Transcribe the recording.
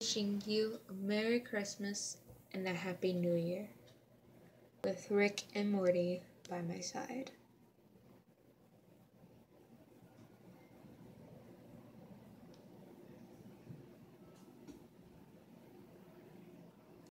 Wishing you a Merry Christmas and a Happy New Year with Rick and Morty by my side.